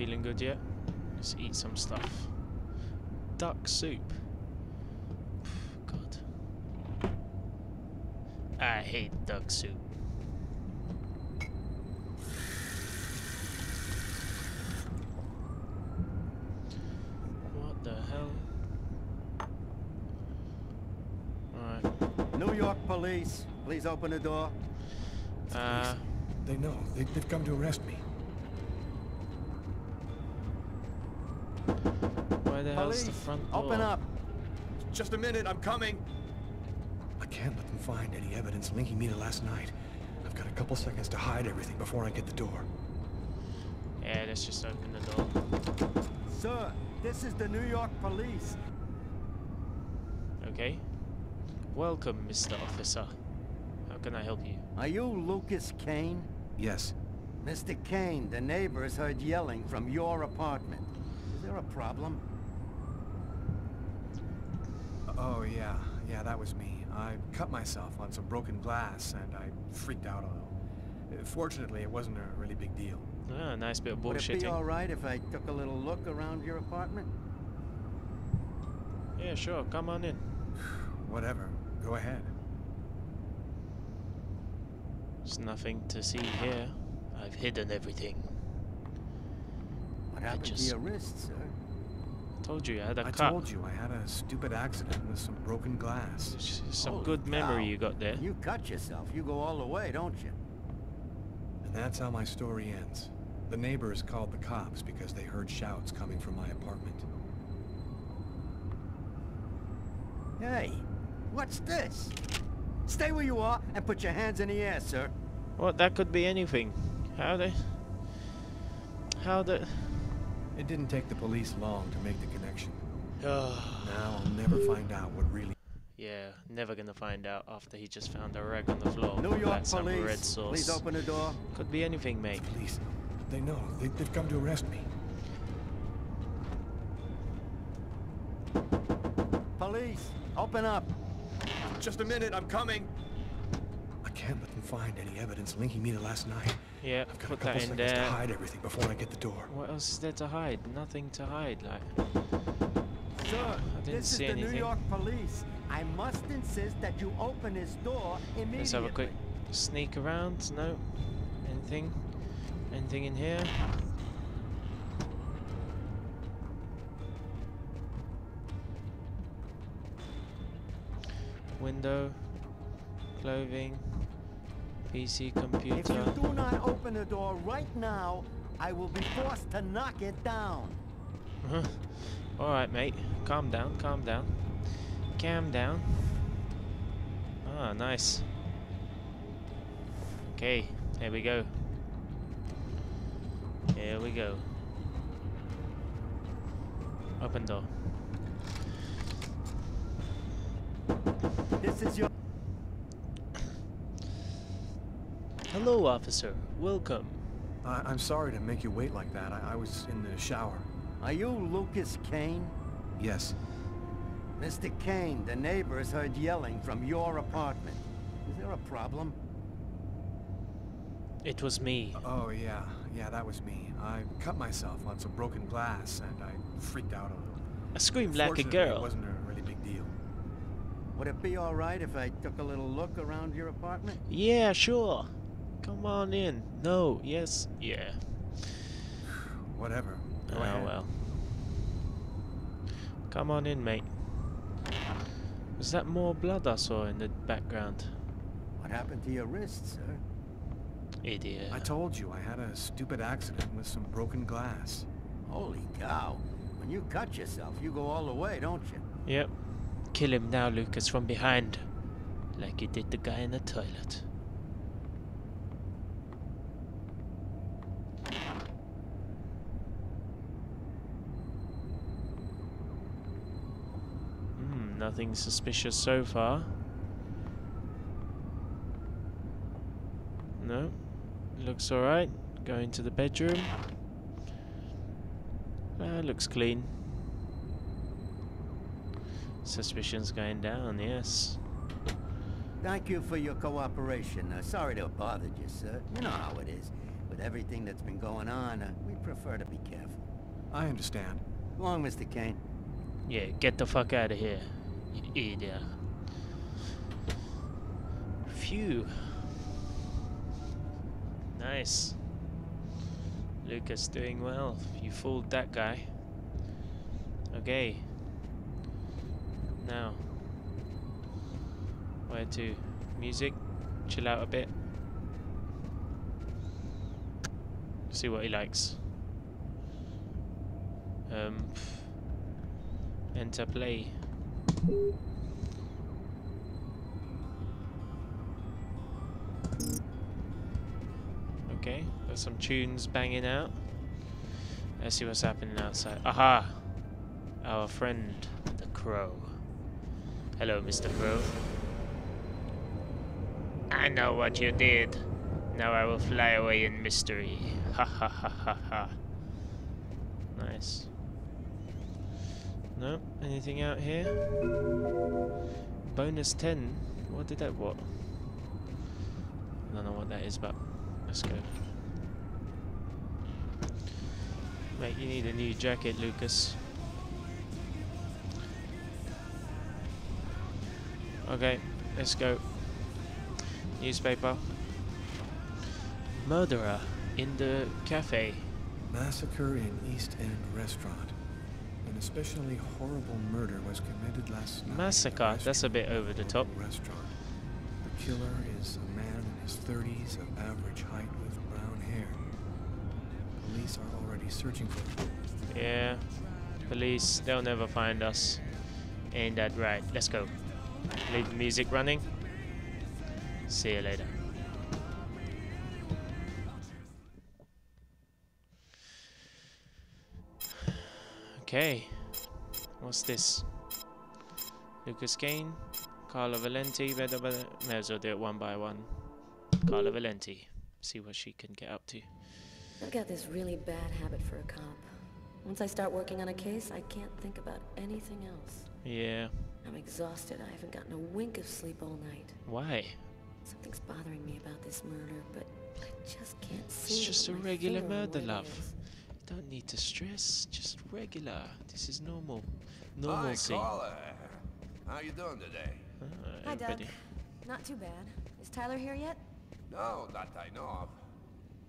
Feeling good yet? Let's eat some stuff. Duck soup. God. I hate duck soup. What the hell? Alright. New York police, please open the door. Uh, They know. They, they've come to arrest me. Where the hell's Police, the front door? open up. Just a minute, I'm coming. I can't let them find any evidence linking me to last night. I've got a couple seconds to hide everything before I get the door. Yeah, let's just open the door. Sir, this is the New York police. Okay. Welcome, Mr. Officer. How can I help you? Are you Lucas Kane? Yes. Mr. Kane, the neighbors heard yelling from your apartment. Is there a problem? Oh, yeah. Yeah, that was me. I cut myself on some broken glass, and I freaked out a little. Uh, Fortunately, it wasn't a really big deal. Ah, nice bit of bullshitting. Would it be alright if I took a little look around your apartment? Yeah, sure. Come on in. Whatever. Go ahead. There's nothing to see here. I've hidden everything. What happened just- to your wrist, sir? Told you I had a I cut. told you I had a stupid accident with some broken glass. Some Holy good memory cow. you got there. You cut yourself. You go all the way, don't you? And that's how my story ends. The neighbors called the cops because they heard shouts coming from my apartment. Hey, what's this? Stay where you are and put your hands in the air, sir. What? That could be anything. How the? How the? It didn't take the police long to make the connection. Now I'll never find out what really... yeah, never gonna find out after he just found a rag on the floor. New York Like some red police, sauce. please open the door. Could be anything, mate. Police, they know. They, they've come to arrest me. Police, open up. Just a minute, I'm coming. I can't let them find any evidence linking me to last night. Yeah, I've got put a couple that in seconds to hide everything before I get the door. What else is there to hide? Nothing to hide. Like, Sir, didn't this is see the New. York police. I must insist that you open this door immediately. let's have a quick sneak around. No, anything? Anything in here? Window, clothing, PC, If computer. You do not open the door right now, I will be forced to knock it down. Alright, mate. Calm down, calm down. Calm down. Ah, nice. Okay, here we go. Here we go. Open door. This is your... Hello, officer. Welcome. I, I'm sorry to make you wait like that. I, I was in the shower. Are you Lucas Kane? Yes. Mr. Kane, the neighbors heard yelling from your apartment. Is there a problem? It was me. Oh, yeah. Yeah, that was me. I cut myself on some broken glass, and I freaked out a little. I screamed like a Fortunately, It wasn't a really big deal. Would it be alright if I took a little look around your apartment? Yeah, sure. Come on in. No, yes, yeah. Whatever. Go Oh ahead. Eh. well. Come on in, mate. Was that more blood I saw in the background? What happened to your wrist, sir? Idiot. I told you I had a stupid accident with some broken glass. Holy cow. When you cut yourself, you go all the way, don't you? Yep. Kill him now, Lucas, from behind. Like you did the guy in the toilet. Nothing suspicious so far. No. Looks alright. Go into the bedroom. Uh, looks clean. Suspicion's going down, yes. Thank you for your cooperation. Uh, sorry to have bothered you, sir. You know how it is. With everything that's been going on, uh, we prefer to be careful. I understand. Go on, Mr. Kane. Yeah, get the fuck out of here, you. Phew. Nice. Lucas doing well. You fooled that guy. Okay. Now. Where to? Music? Chill out a bit. See what he likes. Um. Enter play. Okay, got some tunes banging out. Let's see what's happening outside. Aha! Our friend, the crow. Hello, Mr. Crow. I know what you did. Now I will fly away in mystery. Ha ha ha ha ha. Nice. No, anything out here? Bonus 10? What did that what? I don't know what that is, but let's go. Mate, you need a new jacket, Lucas. Okay, let's go. Newspaper. Murderer in the cafe. Massacre in East End restaurant. An especially horrible murder was committed last night. Massacre, that's a bit over the top. Restaurant. The killer is a man in his 30s of average height with brown hair. Police are already searching for him. Yeah. Police, they'll never find us. Ain't that right? Let's go. Leave the music running. See you later. Okay. What's this? Lucas Kane, Carla Valenti, blah, blah. may as well do it one by one. Carla Valenti. See what she can get up to. I've got this really bad habit for a cop. Once I start working on a case, I can't think about anything else. Yeah. I'm exhausted. I haven't gotten a wink of sleep all night. Why? Something's bothering me about this murder, but I just can't see. It's just a regular murder, love. is. You don't need to stress. Just regular. This is normal. Hi, Normalcy. caller. How you doing today? Ah, Hi, Doug. Not too bad. Is Tyler here yet? No, not I know of.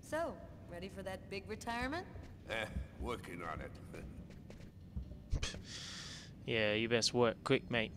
So, ready for that big retirement? Eh, working on it. Yeah, you best work quick, mate.